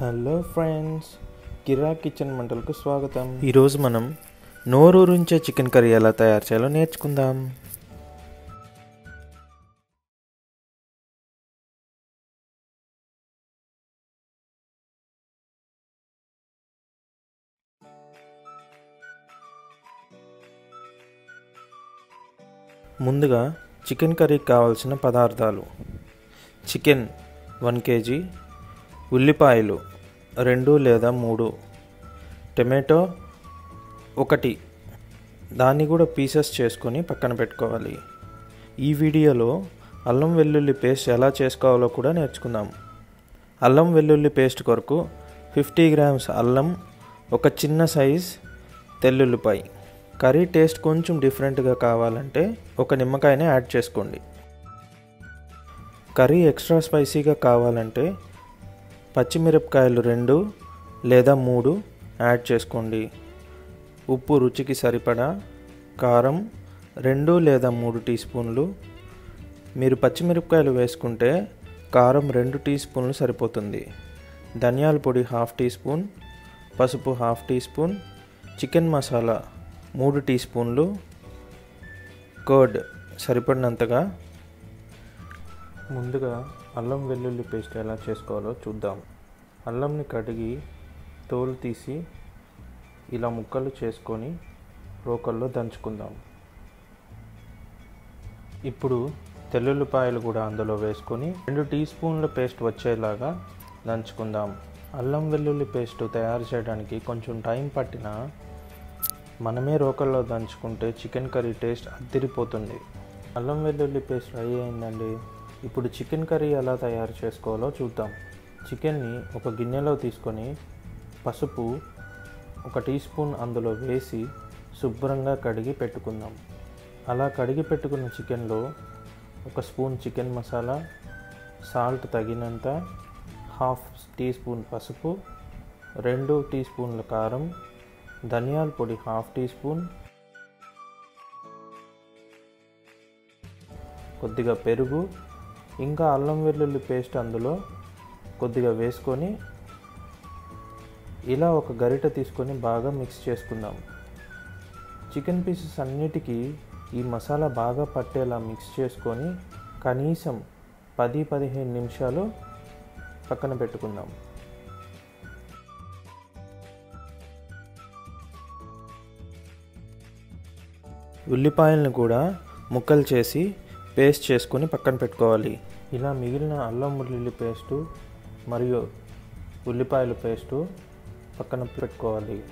Hello friends కిరా kitchen మంటలకు స్వాగతం ఈరోజు మనం నోరూరించే చికెన్ కర్రీ ఎలా తయారు చేయాలో నేర్చుకుందాం. ముందుగా చికెన్ కర్రీకి కావాల్సిన పదార్థాలు. చికెన్ వన్ కేజీ ఉల్లిపాయలు రెండు లేదా మూడు. టమాటో ఒకటి. దాన్ని కూడా పీసెస్ చేసుకొని పక్కన పెట్టుకోవాలి. ఈ వీడియోలో అల్లం వెల్లుల్లి పేస్ట్ ఎలా చేసుకోవాలో కూడా నేర్చుకుందాం. అల్లం వెల్లుల్లి పేస్ట్ కొరకు ఫిఫ్టీ గ్రామ్స్ అల్లం ఒక చిన్న సైజ్ తెల్లుల్లిపాయ. కర్రీ టేస్ట్ కొంచెం డిఫరెంట్గా కావాలంటే ఒక నిమ్మకాయని యాడ్ చేసుకోండి. కర్రీ ఎక్స్ట్రా స్పైసీగా కావాలంటే పచ్చిమిరపకాయలు రెండు లేదా మూడు యాడ్ చేసుకోండి. ఉప్పు రుచికి సరిపడా కారం రెండు లేదా మూడు టీ స్పూన్లు. మీరు పచ్చిమిరపకాయలు వేసుకుంటే కారం రెండు టీ స్పూన్లు సరిపోతుంది. ధనియాల పొడి హాఫ్ టీ స్పూన్ పసుపు half teaspoon chicken masala మూడు టీ స్పూన్లు. కర్డ్ సరిపడినంతగా ముందుగా అల్లం వెల్లుల్లి పేస్ట్ ఎలా చేసుకోవాలో చూద్దాం. అల్లంని కడిగి తోలు తీసి ఇలా ముక్కలు చేసుకొని రోకల్లో దంచుకుందాం. ఇప్పుడు తెల్లుల్లిపాయలు కూడా అందులో వేసుకొని రెండు టీ స్పూన్ల పేస్ట్ వచ్చేలాగా దంచుకుందాం. అల్లం వెల్లుల్లి పేస్ట్ తయారు చేయడానికి కొంచెం టైం పట్టినా మనమే రోకల్లో దంచుకుంటే చికెన్ కర్రీ టేస్ట్ అద్దరిపోతుంది. అల్లం వెల్లుల్లి పేస్ట్ ఫ్రై అయిందండి. ఇప్పుడు చికెన్ కర్రీ ఎలా తయారు చేసుకోవాలో చూద్దాం. చికెన్ని ఒక గిన్నెలో తీసుకొని పసుపు ఒక టీ స్పూన్ అందులో వేసి శుభ్రంగా కడిగి పెట్టుకుందాం. అలా కడిగి పెట్టుకున్న చికెన్లో ఒక స్పూన్ చికెన్ మసాలా సాల్ట్ తగినంత హాఫ్ టీ స్పూన్ పసుపు రెండు టీ స్పూన్ల కారం ధనియాల పొడి హాఫ్ టీ స్పూన్ కొద్దిగా పెరుగు ఇంకా అల్లం వెల్లుల్లి పేస్ట్ అందులో కొద్దిగా వేసుకొని ఇలా ఒక గరిట తీసుకొని బాగా మిక్స్ చేసుకుందాం. చికెన్ పీసెస్ అన్నిటికీ ఈ మసాలా బాగా పట్టేలా మిక్స్ చేసుకొని కనీసం పది పదిహేను నిమిషాలు పక్కన పెట్టుకుందాం. ఉల్లిపాయలను కూడా ముక్కలు చేసి పేస్ట్ చేసుకొని పక్కన పెట్టుకోవాలి. ఇలా మిగిలిన అల్లం వెల్లుల్లి పేస్టు మరియు ఉల్లిపాయల పేస్టు పక్కన పెట్టుకోవాలి.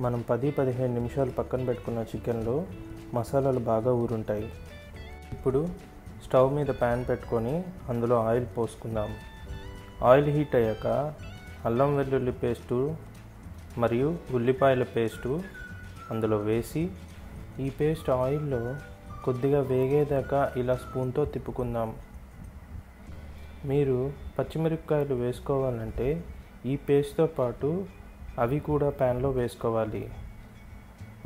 మనం పది పదిహేను నిమిషాలు పక్కన పెట్టుకున్న చికెన్లో మసాలాలు బాగా ఊరుంటాయి. ఇప్పుడు స్టవ్ మీద ప్యాన్ పెట్టుకొని అందులో ఆయిల్ పోసుకుందాం. ఆయిల్ హీట్ అయ్యాక అల్లం వెల్లుల్లి పేస్టు మరియు ఉల్లిపాయల పేస్టు అందులో వేసి ఈ పేస్ట్ ఆయిల్లో కొద్దిగా వేగేదాకా ఇలా స్పూన్తో తిప్పుకుందాం. మీరు పచ్చిమిరపకాయలు వేసుకోవాలంటే ఈ పేస్ట్తో పాటు అవి కూడా ప్యాన్లో వేసుకోవాలి.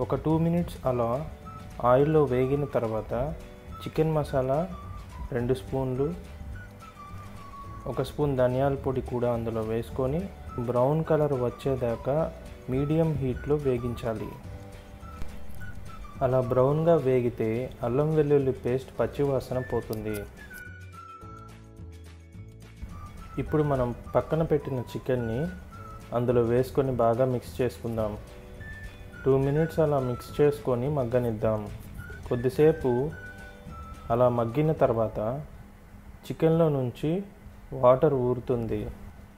ఒక టూ మినిట్స్ అలా ఆయిల్లో వేగిన తర్వాత చికెన్ మసాలా రెండు స్పూన్లు ఒక స్పూన్ ధనియాల పొడి కూడా అందులో వేసుకొని బ్రౌన్ కలర్ వచ్చేదాకా మీడియం హీట్లో వేగించాలి. అలా బ్రౌన్గా వేగితే అల్లం వెల్లుల్లి పేస్ట్ పచ్చివాసన పోతుంది. ఇప్పుడు మనం పక్కన పెట్టిన చికెన్ని అందులో వేసుకొని బాగా మిక్స్ చేసుకుందాం. టూ మినిట్స్ అలా మిక్స్ చేసుకొని మగ్గనిద్దాం. కొద్దిసేపు అలా మగ్గిన తర్వాత చికెన్లో నుంచి వాటర్ ఊరుతుంది.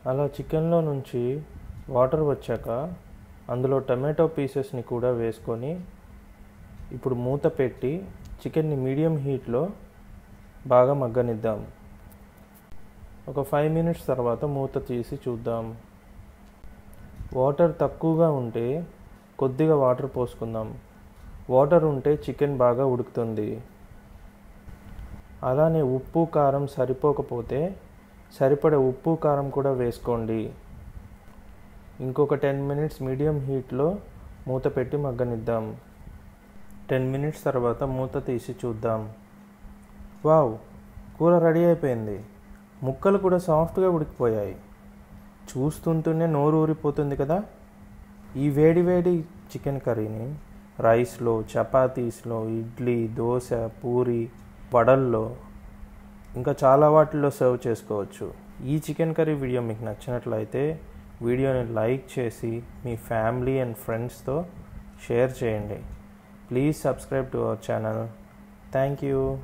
అలా చికెన్లో నుంచి వాటర్ వచ్చాక అందులో టమాటో పీసెస్ని కూడా వేసుకొని ఇప్పుడు మూత పెట్టి చికెన్ని మీడియం హీట్లో బాగా మగ్గనిద్దాం. ఒక ఫైవ్ మినిట్స్ తర్వాత మూత తీసి చూద్దాం. వాటర్ తక్కువగా ఉంటే కొద్దిగా వాటర్ పోసుకుందాం. వాటర్ ఉంటే చికెన్ బాగా ఉడుకుతుంది. అలానే ఉప్పు కారం సరిపోకపోతే సరిపడే ఉప్పు కారం కూడా వేసుకోండి. ఇంకొక టెన్ మినిట్స్ మీడియం హీట్లో మూత పెట్టి మగ్గనిద్దాం. టెన్ మినిట్స్ తర్వాత మూత తీసి చూద్దాం. వావ్ కూర రెడీ అయిపోయింది. ముక్కలు కూడా సాఫ్ట్గా ఉడికిపోయాయి. చూస్తుంటూనే నోరు ఊరిపోతుంది కదా? ఈ వేడి వేడి చికెన్ కర్రీని రైస్లో చపాతీస్లో ఇడ్లీ దోశ పూరి వడల్లో ఇంకా చాలా వాటిల్లో సర్వ్ చేసుకోవచ్చు. ఈ చికెన్ కర్రీ వీడియో మీకు నచ్చినట్లయితే వీడియోని లైక్ చేసి మీ ఫ్యామిలీ అండ్ ఫ్రెండ్స్తో షేర్ చేయండి. please subscribe to our channel. Thank you.